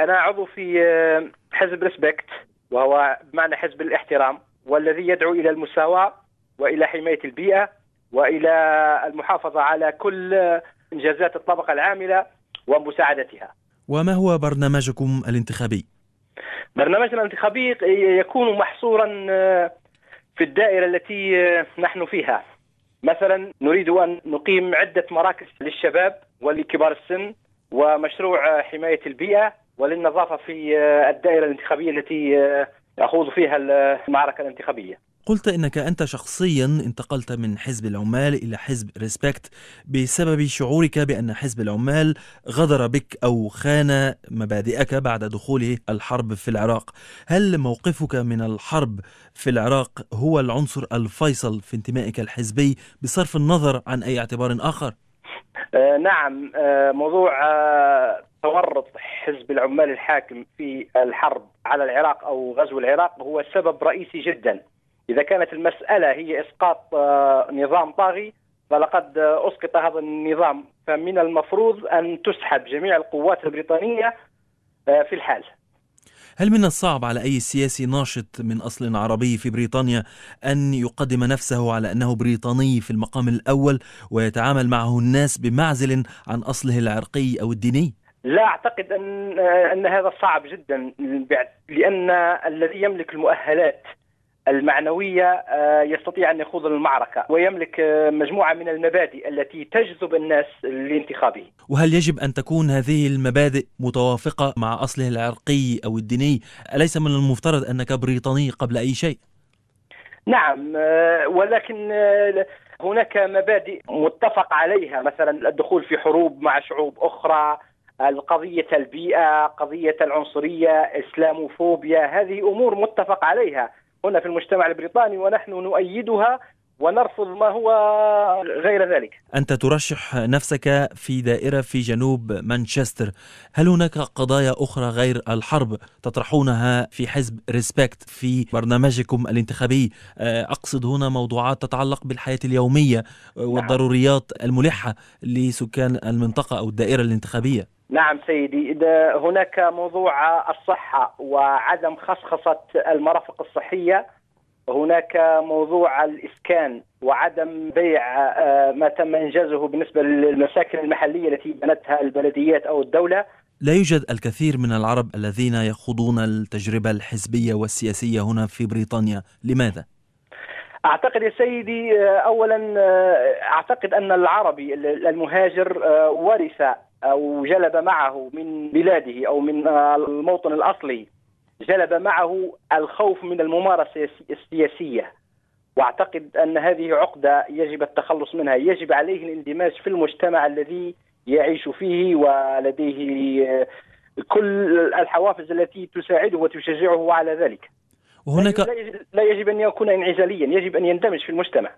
أنا عضو في حزب ريسبكت وهو بمعنى حزب الاحترام والذي يدعو إلى المساواة وإلى حماية البيئة وإلى المحافظة على كل إنجازات الطبقة العاملة ومساعدتها وما هو برنامجكم الانتخابي؟ برنامجنا الانتخابي يكون محصورا في الدائرة التي نحن فيها مثلا نريد أن نقيم عدة مراكز للشباب ولكبار السن ومشروع حماية البيئة وللنظافة في الدائرة الانتخابية التي أخوض فيها المعركة الانتخابية. قلت إنك أنت شخصيا انتقلت من حزب العمال إلى حزب ريسبكت بسبب شعورك بأن حزب العمال غدر بك أو خان مبادئك بعد دخوله الحرب في العراق. هل موقفك من الحرب في العراق هو العنصر الفيصل في انتمائك الحزبي بصرف النظر عن أي اعتبار آخر؟ آه نعم آه موضوع آه حزب العمال الحاكم في الحرب على العراق أو غزو العراق هو سبب رئيسي جدا. إذا كانت المسألة هي إسقاط آه، نظام طاغي فلقد أسقط هذا النظام. فمن المفروض أن تسحب جميع القوات البريطانية آه، في الحال. هل من الصعب على أي سياسي ناشط من أصل عربي في بريطانيا أن يقدم نفسه على أنه بريطاني في المقام الأول ويتعامل معه الناس بمعزل عن أصله العرقي أو الديني؟ لا أعتقد أن, آه، أن هذا صعب جدا لأن الذي يملك المؤهلات المعنوية آه، يستطيع أن يخوض المعركة ويملك آه، مجموعة من المبادئ التي تجذب الناس لانتخابه وهل يجب أن تكون هذه المبادئ متوافقة مع أصله العرقي أو الديني أليس من المفترض أنك بريطاني قبل أي شيء؟ نعم ولكن هناك مبادئ متفق عليها مثلا الدخول في حروب مع شعوب أخرى القضية البيئة قضية العنصرية إسلاموفوبيا هذه أمور متفق عليها. هنا في المجتمع البريطاني ونحن نؤيدها ونرفض ما هو غير ذلك. أنت ترشح نفسك في دائرة في جنوب مانشستر. هل هناك قضايا أخرى غير الحرب تطرحونها في حزب ريسبكت في برنامجكم الانتخابي؟ آه، أقصد هنا موضوعات تتعلق بالحياة اليومية والضروريات الملحة لسكان المنطقة أو الدائرة الانتخابية. نعم سيدي. هناك موضوع الصحة وعدم خصخصة المرافق الصحية هناك موضوع الإسكان وعدم بيع آه، ما تم إنجازه بالنسبة للمساكن المحلية التي بنتها البلديات أو الدولة. لا يوجد الكثير من العرب الذين يخوضون التجربة الحزبية والسياسية هنا في بريطانيا. لماذا؟ أعتقد يا سيدي آه، اولا آه، أعتقد أن العربي المهاجر ورث أو جلب معه من بلاده أو من الموطن الأصلي جلب معه الخوف من الممارسة السياسية. واعتقد أن هذه عقدة يجب التخلص منها. يجب عليه الاندماج في المجتمع الذي يعيش فيه ولديه كل الحوافز التي تساعده وتشجعه على ذلك. وهناك لا يجب, لا يجب أن يكون انعزاليا يجب أن يندمج في المجتمع.